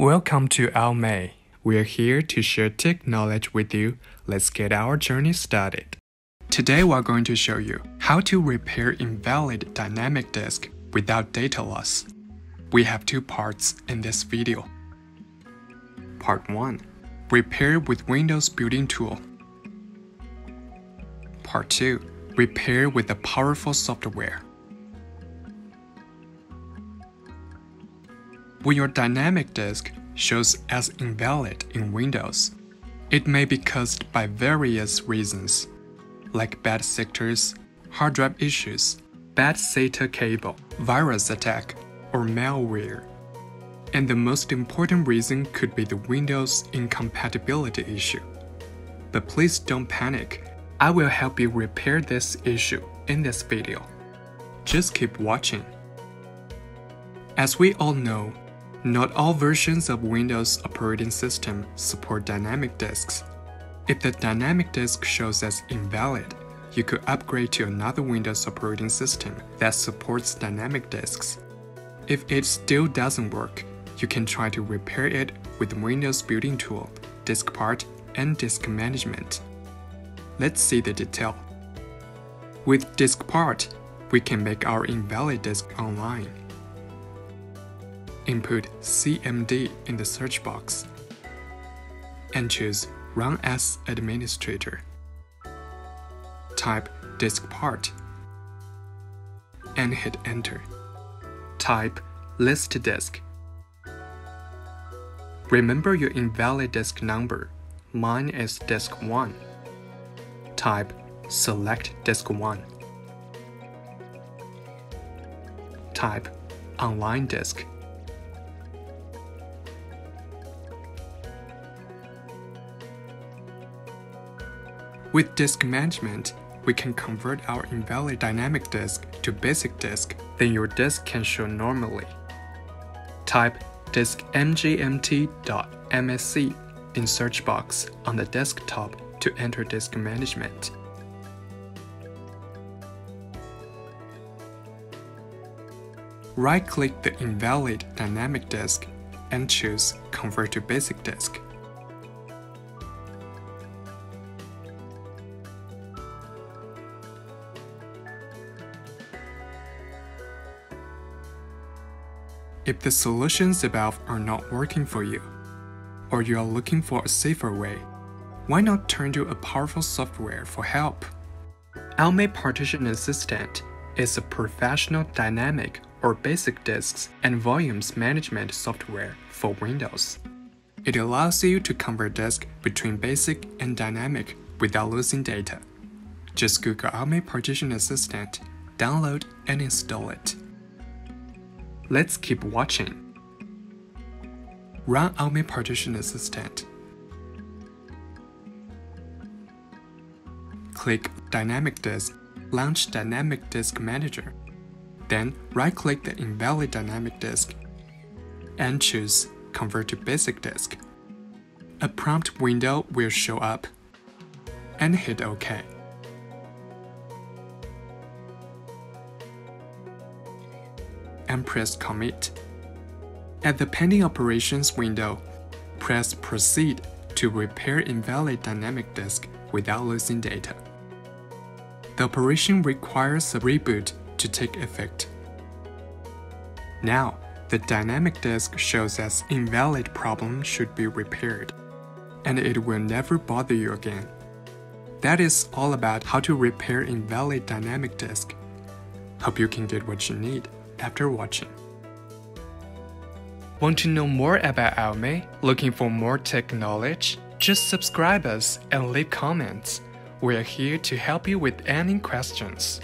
Welcome to AOMEI. We're here to share tech knowledge with you. Let's get our journey started. Today we're going to show you how to repair invalid dynamic disk without data loss. We have two parts in this video. Part 1. Repair with Windows Built-in Tool. Part 2. Repair with a powerful software. When your dynamic disk shows as invalid in Windows, it may be caused by various reasons, like bad sectors, hard drive issues, bad SATA cable, virus attack, or malware. And the most important reason could be the Windows incompatibility issue. But please don't panic, I will help you repair this issue in this video. Just keep watching. As we all know, not all versions of Windows operating system support dynamic disks. If the dynamic disk shows as invalid, you could upgrade to another Windows operating system that supports dynamic disks. If it still doesn't work, you can try to repair it with Windows built-in tool, DiskPart, and Disk Management. Let's see the detail. With DiskPart, we can make our invalid disk online input CMD in the search box and choose Run as Administrator. Type DiskPart and hit Enter. Type List Disk. Remember your invalid disk number. Mine is disk 1. Type Select Disk 1. Type Online Disk. With disk management, we can convert our invalid dynamic disk to basic disk, then your disk can show normally. Type diskmgmt.msc in search box on the desktop to enter disk management. Right-click the invalid dynamic disk and choose Convert to Basic Disk. If the solutions above are not working for you, or you are looking for a safer way, why not turn to a powerful software for help? AOMEI Partition Assistant is a professional dynamic or basic disks and volumes management software for Windows. It allows you to convert disk between basic and dynamic without losing data. Just Google AOMEI Partition Assistant, download and install it. Let's keep watching. Run AOMEI Partition Assistant. Click Dynamic Disk, launch Dynamic Disk Manager. Then right-click the invalid dynamic disk and choose Convert to Basic Disk. A prompt window will show up and hit OK. Press Commit. At the Pending Operations window, press Proceed to repair invalid dynamic disk without losing data. The operation requires a reboot to take effect. Now, the dynamic disk shows as invalid problem should be repaired, and it will never bother you again. That is all about how to repair invalid dynamic disk. Hope you can get what you need after watching. Want to know more about AOMEI? Looking for more tech knowledge? Just subscribe us and leave comments. We're here to help you with any questions.